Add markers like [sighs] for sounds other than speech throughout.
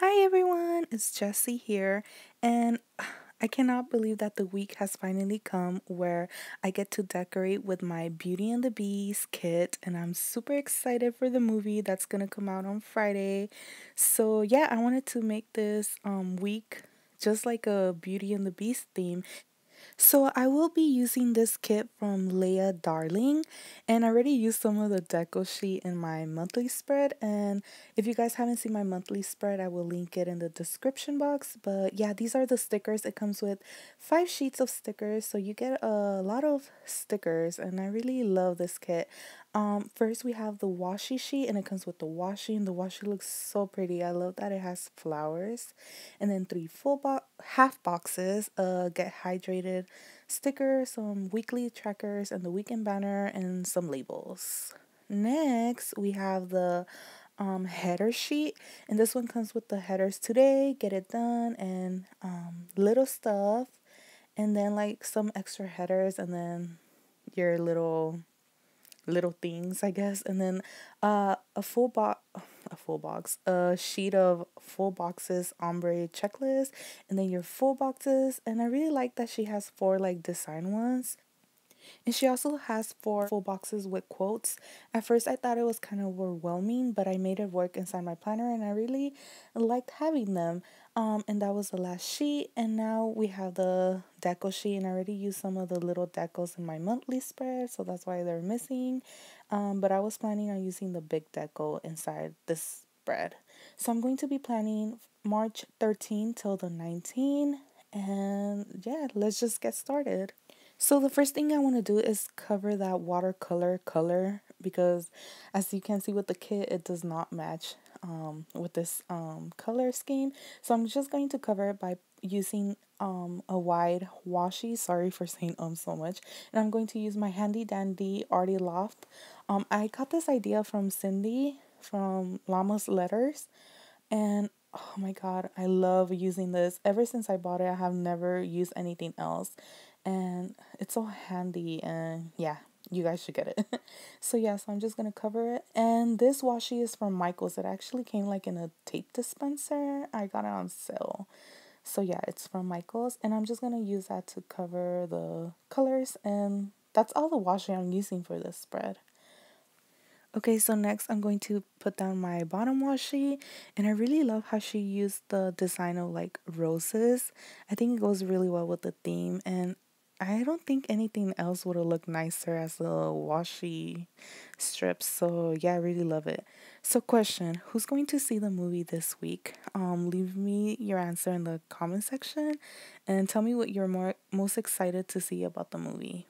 Hi everyone, it's Yesie here, and [sighs] I cannot believe that the week has finally come where I get to decorate with my Beauty and the Beast kit, and I'm super excited for the movie that's gonna come out on Friday. So, yeah, I wanted to make this um, week just like a Beauty and the Beast theme so I will be using this kit from Leigha Darling and I already used some of the deco sheet in my monthly spread and if you guys haven't seen my monthly spread I will link it in the description box but yeah these are the stickers. It comes with five sheets of stickers so you get a lot of stickers and I really love this kit um, first we have the washi sheet and it comes with the washi and the washi looks so pretty. I love that it has flowers. And then three full bo half boxes, uh, get hydrated sticker, some weekly trackers and the weekend banner and some labels. Next, we have the um, header sheet and this one comes with the headers today, get it done and um, little stuff and then like some extra headers and then your little little things, I guess. And then uh, a full box, a full box, a sheet of full boxes ombre checklist, and then your full boxes. And I really like that she has four like design ones. And she also has four full boxes with quotes. At first, I thought it was kind of overwhelming, but I made it work inside my planner and I really liked having them. Um, and that was the last sheet. And now we have the deco sheet, and I already used some of the little decos in my monthly spread, so that's why they're missing. Um, but I was planning on using the big deco inside this spread. So I'm going to be planning March 13 till the 19. And yeah, let's just get started. So the first thing I want to do is cover that watercolor color because as you can see with the kit, it does not match um, with this um, color scheme. So I'm just going to cover it by using um, a wide washi. Sorry for saying um so much. And I'm going to use my handy dandy Artist's Loft. Um, I got this idea from Cindy from Llama's Letters. And oh my god, I love using this. Ever since I bought it, I have never used anything else and it's so handy and yeah you guys should get it. [laughs] So yeah so i'm just gonna cover it. And this washi is from michaels. It actually came like in a tape dispenser. I got it on sale. So yeah it's from michaels. And i'm just gonna use that to cover the colors. And that's all the washi i'm using for this spread. Okay, so next I'm going to put down my bottom washi. And I really love how she used the design of like roses. I think it goes really well with the theme. And I don't think anything else would have looked nicer as a washi strips. So yeah, I really love it. So question, who's going to see the movie this week? Um, leave me your answer in the comment section and tell me what you're more most excited to see about the movie.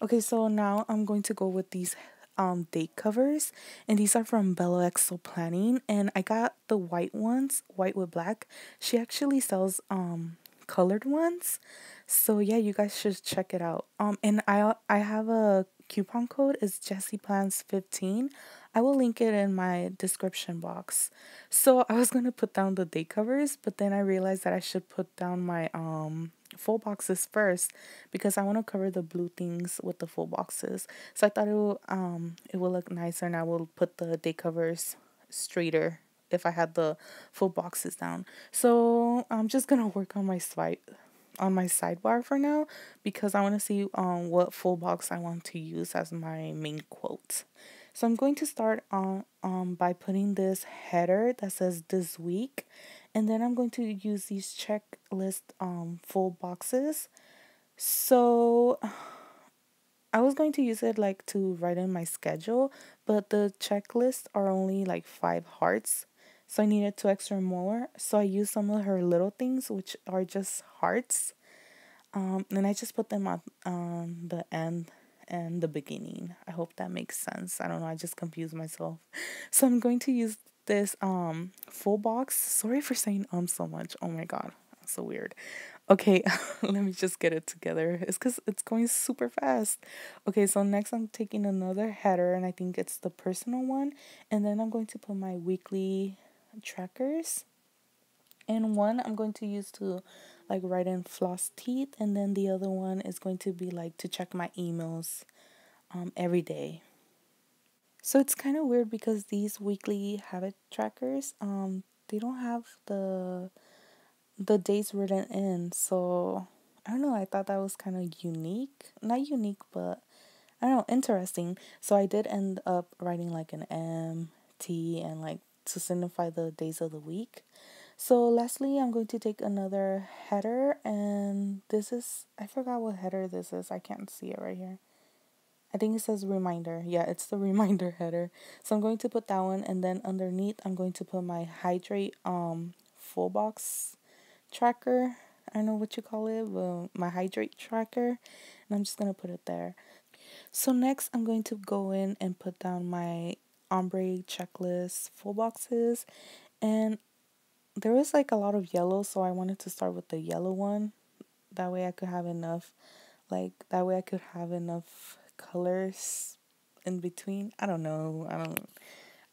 Okay, so now I'm going to go with these um date covers and these are from Bello XO Planning and I got the white ones, white with black. She actually sells um colored ones. So yeah, you guys should check it out. Um, and I I have a coupon code. is Yesie Plans fifteen. I will link it in my description box. So I was gonna put down the day covers, but then I realized that I should put down my um full boxes first because I want to cover the blue things with the full boxes. So I thought it will um it will look nicer, and I will put the day covers straighter if I had the full boxes down. So I'm just gonna work on my swipe on my sidebar for now because I want to see um what full box I want to use as my main quote. So I'm going to start on um by putting this header that says this week and then I'm going to use these checklist um full boxes. So I was going to use it like to write in my schedule, but the checklists are only like five hearts so I needed two extra more. So I used some of her little things, which are just hearts. Um, and I just put them at um, the end and the beginning. I hope that makes sense. I don't know. I just confused myself. [laughs] So I'm going to use this um full box. Sorry for saying um so much. Oh my god. So weird. Okay, [laughs] let me just get it together. It's because it's going super fast. Okay, so next I'm taking another header, and I think it's the personal one. And then I'm going to put my weekly trackers and one I'm going to use to like write in floss teeth and then the other one is going to be like to check my emails um, every day so it's kind of weird because these weekly habit trackers um they don't have the the dates written in. So I don't know. I thought that was kind of unique. Not unique, but I don't know, interesting. So I did end up writing like an M, T, and like to signify the days of the week. So lastly, I'm going to take another header, and this is I forgot what header this is. I can't see it right here. I think it says reminder. Yeah, it's the [laughs] reminder header. So I'm going to put that one and then underneath I'm going to put my hydrate um full box tracker. I don't know what you call it, but my hydrate tracker. And I'm just gonna put it there. So next I'm going to go in and put down my ombre checklist full boxes and there was like a lot of yellow so I wanted to start with the yellow one. That way I could have enough like that way I could have enough colors in between. I don't know. I don't.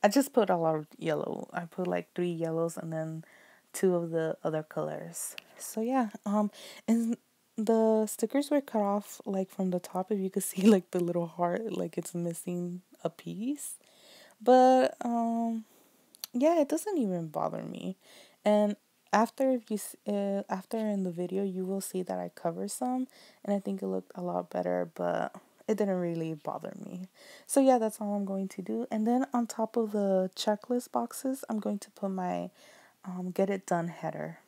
I just put a lot of yellow. I put like three yellows and then two of the other colors. So yeah. Um, and the stickers were cut off like from the top. If you could [laughs] see like the little heart, like it's missing a piece. But um, yeah, it doesn't even bother me. And after if you uh, after in the video you will see that I cover some and I think it looked a lot better but it didn't really bother me. So yeah, that's all I'm going to do. And then on top of the checklist boxes, I'm going to put my um, get it done header.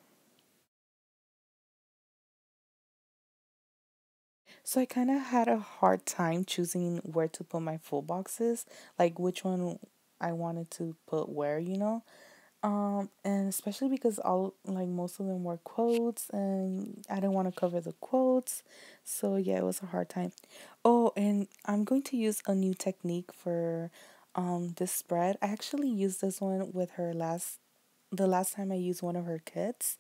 So I kind of had a hard time choosing where to put my full boxes, like which one I wanted to put where, you know. Um, and especially because all like most of them were quotes and I didn't want to cover the quotes. So yeah, it was a hard time. Oh, and I'm going to use a new technique for um this spread. I actually used this one with her last the last time I used one of her kits.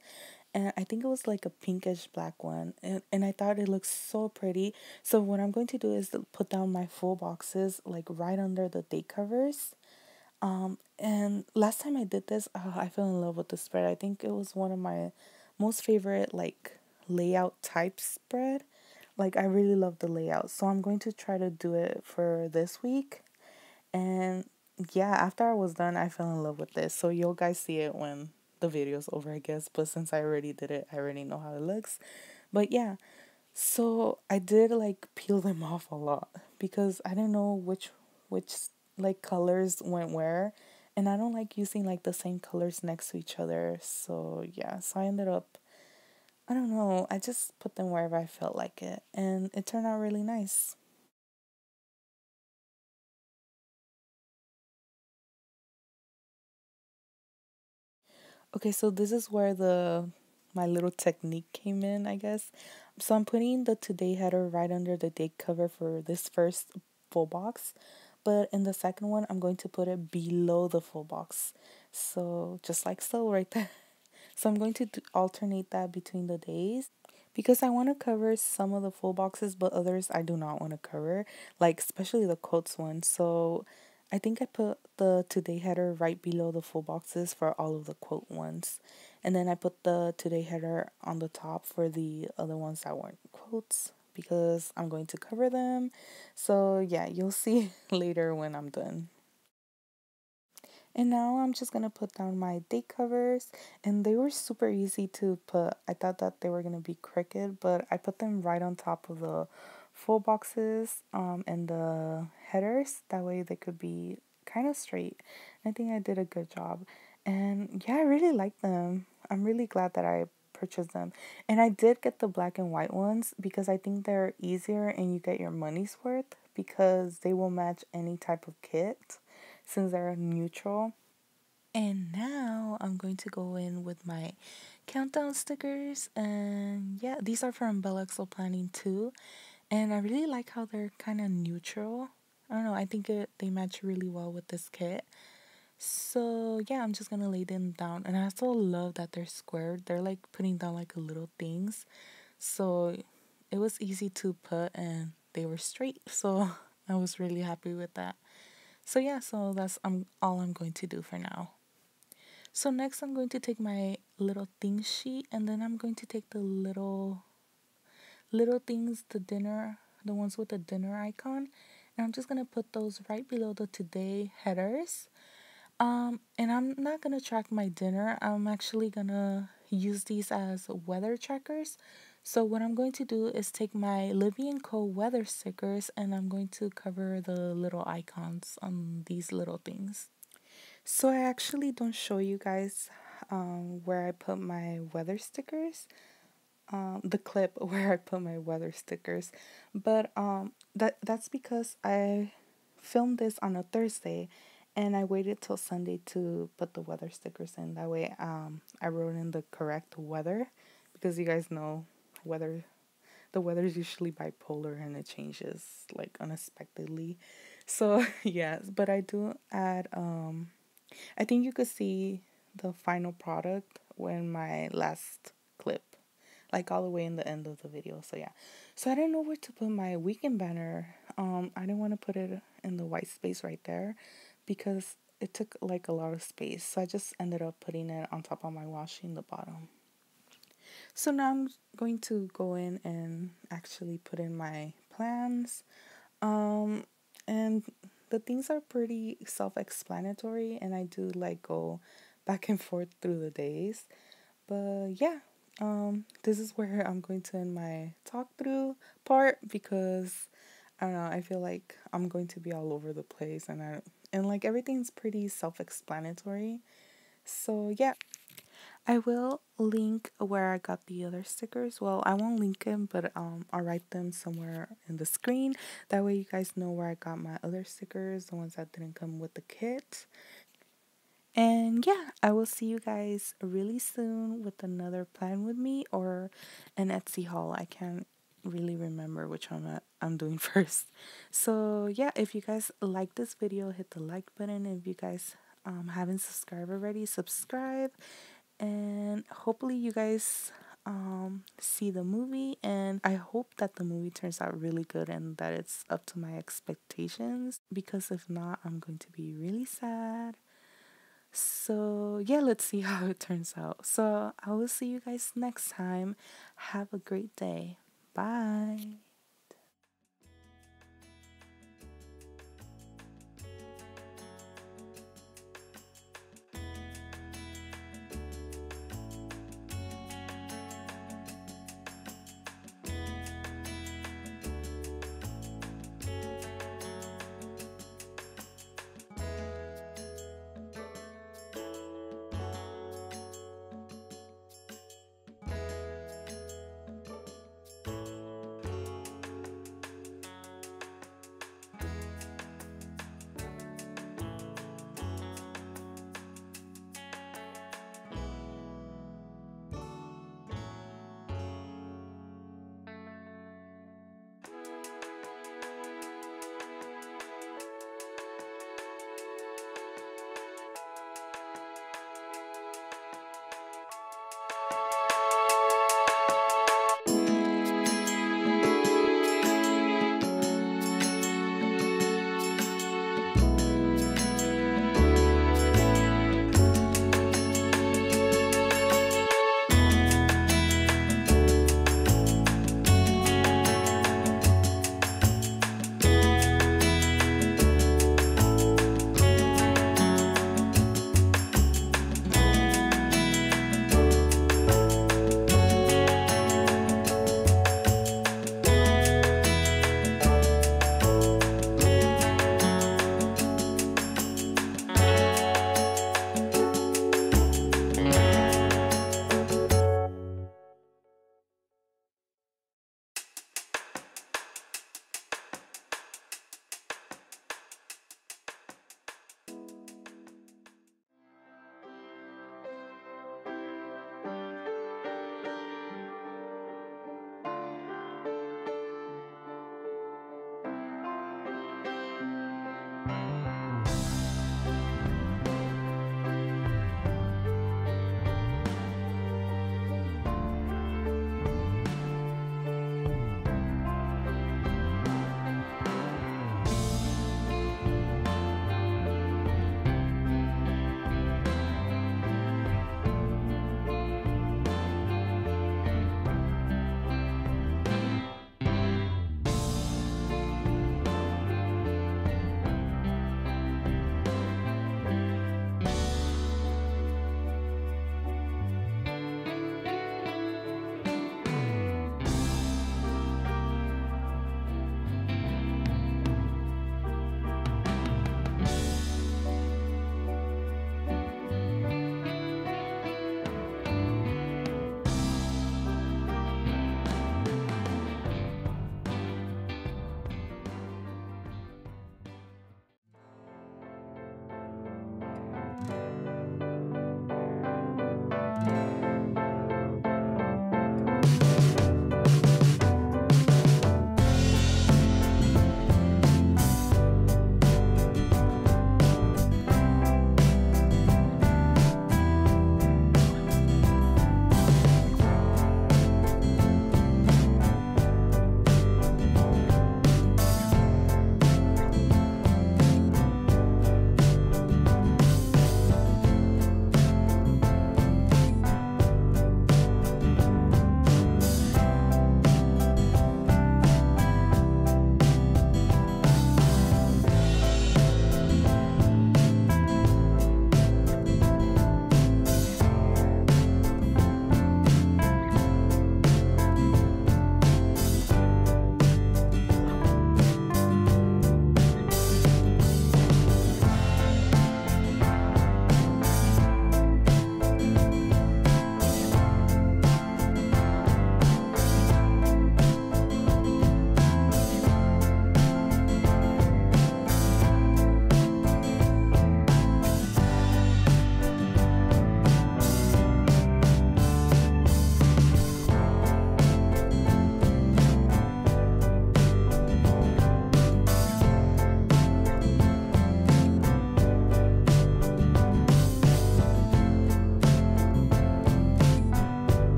And I think it was like a pinkish black one. And, and I thought it looked so pretty. So what I'm going to do is put down my full boxes like right under the date covers um, and last time I did this, oh, I fell in love with the spread. I think it was one of my most favorite like layout type spread. Like I really love the layout. So I'm going to try to do it for this week. And yeah, after I was done, I fell in love with this. So you'll guys see it when the video's over, I guess. But since I already did it, I already know how it looks. But yeah, so I did like peel them [laughs] off a lot because I didn't know which which like colors went where and I don't like using like the same colors next to each other. So yeah, so I ended up I don't know, I just put them wherever I felt like it and it turned out really nice. Okay, so this is where the my little technique came in, I guess. So I'm putting the today header right under the date cover for this first full box but in the second one I'm going to put it below the full box. So just like so right there. [laughs] So I'm going to alternate that between the days because I want to cover some of the full boxes but others I do not want to cover like especially the quotes one. So I think I put the today header right below the full boxes for all of the quote ones and then I put the today header on the top for the other ones that weren't quotes because I'm going to cover them. So, yeah, you'll see [laughs] later when I'm done. And now I'm just going to put down my date covers. And they were super easy to put. I thought that they were going to be crooked, but I put them right on top of the full boxes um, and the headers. That way they could be kind of straight. I think I did a good job. And yeah, I really like them. I'm really glad that I purchased them. And I did get the black and white ones because I think they're easier and you get your money's worth because they will match any type of kit since they're neutral. And now I'm going to go in with my countdown stickers and yeah, these are from Bello Planning too. And I really like how they're kind of neutral. I don't know, I think it, they match really well with this kit. So yeah, I'm just gonna lay them down. And I also love that they're squared. They're like putting down like little things. So it was easy to put and they were straight. [laughs] So I was really happy with that. So yeah, so that's um all I'm going to do for now. So next I'm going to take my little thing sheet and then I'm going to take the little little things, the dinner, the ones with the dinner icon, and I'm just gonna put those right below the today headers Um, and I'm not gonna track my dinner. I'm actually gonna use these as weather trackers. So what I'm going to do is take my Livy & Co weather stickers and I'm going to cover the little icons on these little things. So I actually don't show you guys um, where I put my weather stickers. Um, the clip [laughs] where I put my weather stickers, but um, that that's because I filmed this on a Thursday, and I waited till Sunday to put the weather stickers in. That way, um, I wrote in the correct weather, because you guys know weather the weather is usually bipolar and it changes like unexpectedly so [laughs] yes but i do add um i think you could see the final product when my last like all the way in the end of the video so yeah so i didn't know where to put my weekend banner um i didn't want to put it in the white space right there because it took like a lot of space so i just ended up putting it on top of my washi in the bottom so now I'm going to go in and actually put in my plans. Um, and the things are pretty self explanatory, and I do like go back and forth through the days. But yeah, um, this is where I'm going to end my talk through part because I don't know, I feel like I'm going to be all over the place and I and like everything's pretty self explanatory. So yeah. I will link where I got the other stickers. Well, I won't link them, but um, I'll write them somewhere in the screen. That way you guys know where I got my other stickers, the ones that didn't come with the kit. And yeah, I will see you guys really soon with another plan with me or an Etsy haul. I can't really remember which one I'm doing [laughs] first. So yeah, if you guys like this video, hit the like button. If you guys um, haven't subscribed already, subscribe and hopefully you guys um see the movie and I hope that the movie turns out really good and that it's up to my expectations because if not I'm going to be really sad. So, yeah, let's see [laughs] how it turns out. So, I will see you guys next time. Have a great day. Bye.